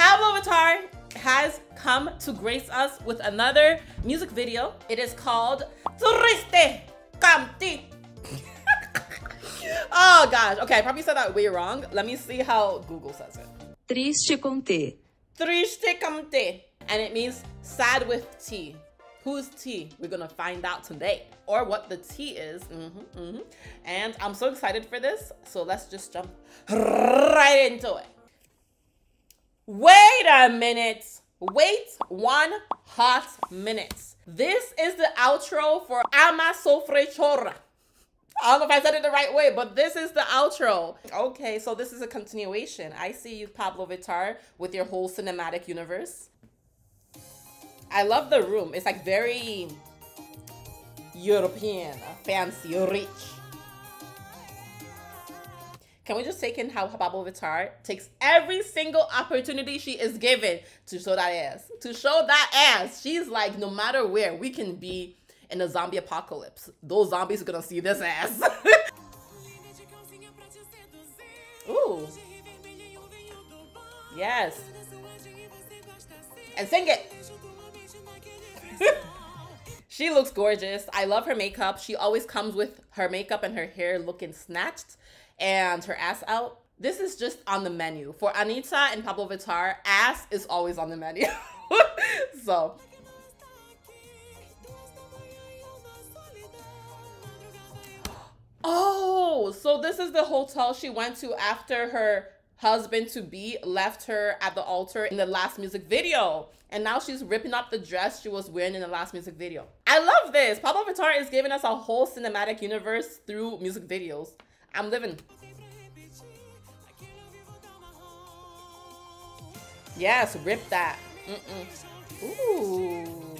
Vittar has come to grace us with another music video. It is called Triste Camti. oh gosh, okay, I probably said that way wrong. Let me see how Google says it. Triste com T. Triste Camti. And it means sad with tea. Who's tea? We're gonna find out today. Or what the tea is. Mm -hmm, mm -hmm. And I'm so excited for this. So let's just jump right into it. Wait a minute. Wait one hot minute. This is the outro for Ama Sofre Chora. I don't know if I said it the right way, but this is the outro. Okay, so this is a continuation. I see you, Pabllo Vittar, with your whole cinematic universe. I love the room. It's like very European, fancy, rich. Can we just take in how Pabllo Vittar takes every single opportunity she is given to show that ass? To show that ass. She's like, no matter where, we can be in a zombie apocalypse. Those zombies are gonna see this ass. Ooh. Yes. And sing it. she looks gorgeous. I love her makeup. She always comes with her makeup and her hair looking snatched and her ass out. This is just on the menu. For Anitta and Pabllo Vittar, ass is always on the menu. so. Oh, so this is the hotel she went to after her husband to be left her at the altar in the last music video. And now she's ripping up the dress she was wearing in the last music video. I love this. Pabllo Vittar is giving us a whole cinematic universe through music videos. I'm living. Yes, rip that. Mm -mm. Ooh.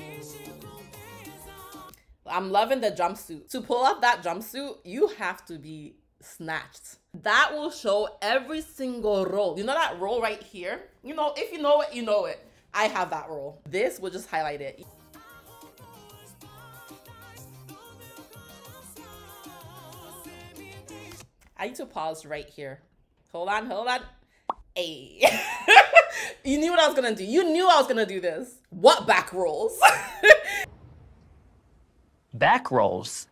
I'm loving the jumpsuit. To pull off that jumpsuit, you have to be snatched. That will show every single roll. You know that roll right here? You know, if you know it, you know it. I have that roll. This will just highlight it. I need to pause right here. Hold on, hold on. Hey. you knew what I was gonna do. You knew I was gonna do this. What back rolls? back rolls.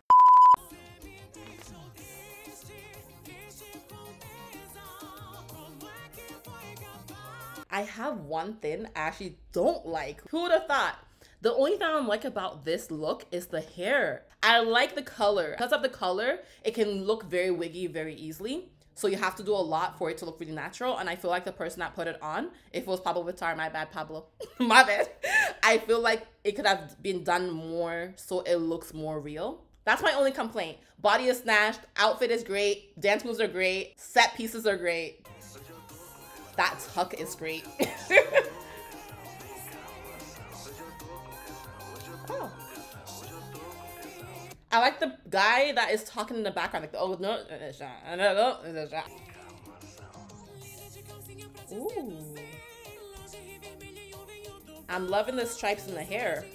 I have one thing I actually don't like. Who would have thought? The only thing I like about this look is the hair. I like the color. Because of the color, it can look very wiggy very easily. So you have to do a lot for it to look really natural. And I feel like the person that put it on, if it was Pabllo Vittar, my bad, Pabllo, my bad. I feel like it could have been done more so it looks more real. That's my only complaint. Body is snatched, outfit is great, dance moves are great, set pieces are great. That tuck is great. I like the guy that is talking in the background, like, oh no, Ooh. I'm loving the stripes in the hair.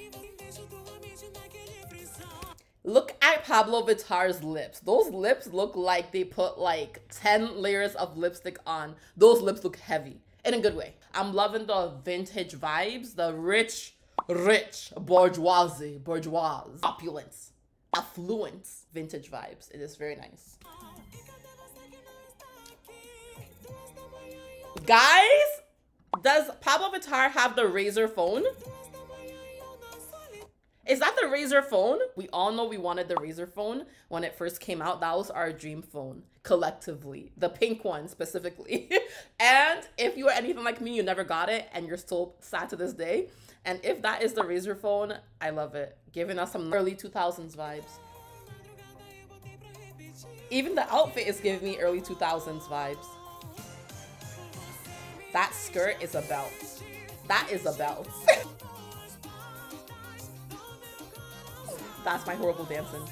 Look at Pabllo Vittar's lips. Those lips look like they put like 10 layers of lipstick on. Those lips look heavy in a good way. I'm loving the vintage vibes, the rich, rich bourgeoisie, bourgeois, opulence affluent vintage vibes. It is very nice. Guys, does Pabllo Vittar have the Razr phone? Is that the Razr phone? We all know we wanted the Razr phone when it first came out. That was our dream phone collectively, the pink one specifically. and if you are anything like me, you never got it and you're still sad to this day. And if that is the Razr phone, I love it. Giving us some early 2000s vibes. Even the outfit is giving me early 2000s vibes. That skirt is a belt. That is a belt. That's my horrible dancing.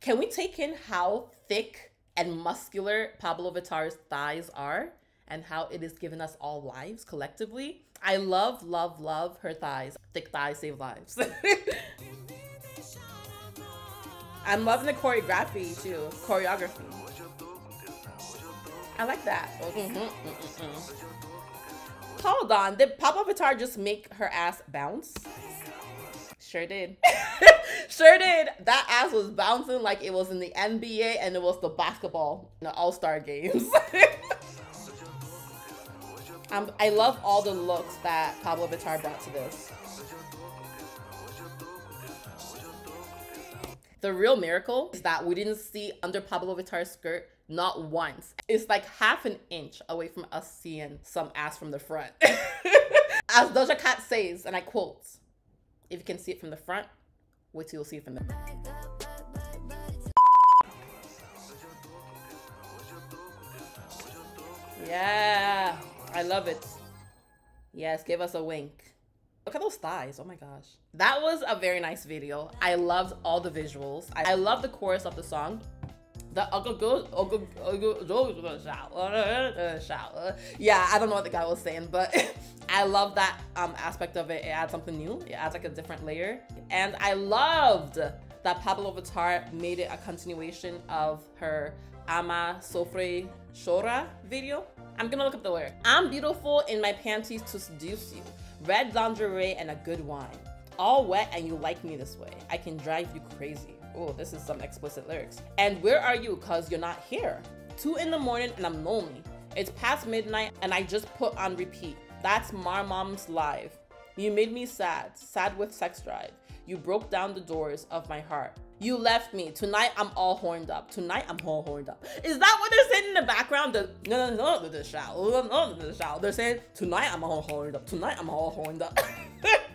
Can we take in how thick and muscular Pabllo Vittar's thighs are and how it has given us all lives collectively? I love, love, love her thighs. Thick thighs save lives. I'm loving the choreography too. Choreography. I like that. Mm -hmm, mm -hmm. hold on. Did Pabllo Vittar just make her ass bounce? Sure did. sure did. That ass was bouncing like it was in the NBA and it was the basketball, the All Star games. I love all the looks that Pabllo Vittar brought to this. The real miracle is that we didn't see under Pabllo Vittar's skirt not once. It's like half an inch away from us seeing some ass from the front. As Doja Cat says, and I quote, if you can see it from the front, wait till you'll see it from the. Yeah, I love it. Yes, give us a wink. Look at those thighs. Oh my gosh. That was a very nice video. I loved all the visuals. I, I love the chorus of the song. The yeah, I don't know what the guy was saying, but I love that um, aspect of it. It adds something new. It adds like a different layer. And I loved that Pabllo Vittar made it a continuation of her Ama Sofre Chora video. I'm gonna look up the word. I'm beautiful in my panties to seduce you. Red lingerie and a good wine. All wet and you like me this way. I can drive you crazy. Oh, this is some explicit lyrics. And where are you? Cause you're not here. Two in the morning and I'm lonely. It's past midnight and I just put on repeat. That's my Marmom's live. You made me sad, sad with sex drive. You broke down the doors of my heart. You left me. Tonight I'm all horned up. Tonight I'm all horned up. Is that what they're saying in the background? The, no, no, no, the shout. No, no, the shout. They're saying tonight I'm all horned up. Tonight I'm all horned up.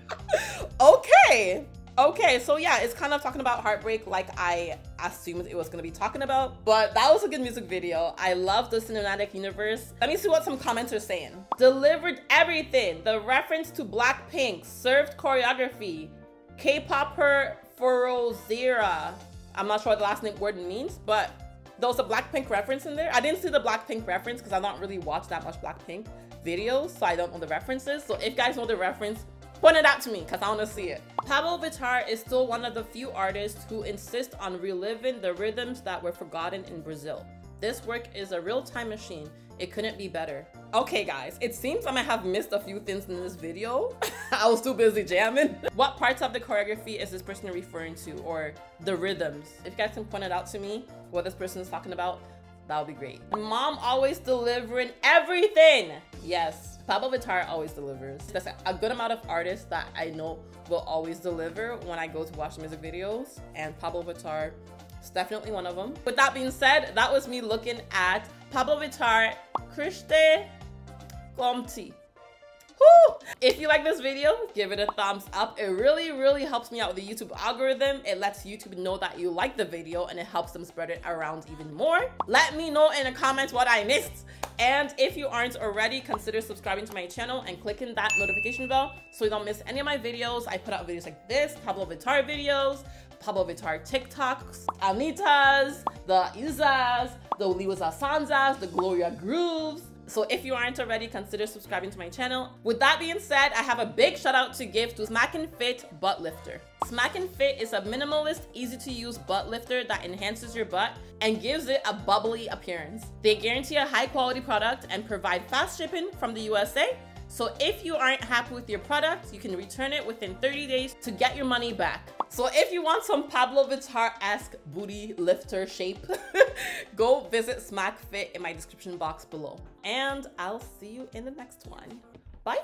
okay. Okay, so yeah, it's kind of talking about heartbreak like I assumed it was gonna be talking about, but that was a good music video. I love the cinematic universe. Let me see what some comments are saying. Delivered everything. The reference to Blackpink, served choreography, K-popper Forrozeira. I'm not sure what the last name word means, but there was a Blackpink reference in there. I didn't see the Blackpink reference because I don't really watch that much Blackpink videos, so I don't know the references. So if guys know the reference, Point it out to me because I want to see it. Pabllo Vittar is still one of the few artists who insist on reliving the rhythms that were forgotten in Brazil. This work is a real time machine. It couldn't be better. Okay guys, it seems I might have missed a few things in this video. I was too busy jamming. what parts of the choreography is this person referring to or the rhythms? If you guys can point it out to me what this person is talking about, that would be great. Mom always delivering everything. Yes, Pabllo Vittar always delivers. That's a good amount of artists that I know will always deliver when I go to watch music videos, and Pabllo Vittar is definitely one of them. With that being said, that was me looking at Pabllo Vittar, Kriste Gomti. Woo! If you like this video, give it a thumbs up. It really, really helps me out with the YouTube algorithm. It lets YouTube know that you like the video and it helps them spread it around even more. Let me know in the comments what I missed. And if you aren't already, consider subscribing to my channel and clicking that notification bell so you don't miss any of my videos. I put out videos like this, Pabllo Vittar videos, Pabllo Vittar TikToks, Anittas, the Izas, the Luísa Sonzas, the Gloria Grooves, so if you aren't already, consider subscribing to my channel. With that being said, I have a big shout out to give to Smack and Fit Butt Lifter. Smack and Fit is a minimalist, easy to use butt lifter that enhances your butt and gives it a bubbly appearance. They guarantee a high quality product and provide fast shipping from the USA. So if you aren't happy with your product, you can return it within 30 days to get your money back. So if you want some Pabllo Vittar-esque booty lifter shape, go visit Smack Fit in my description box below. And I'll see you in the next one. Bye!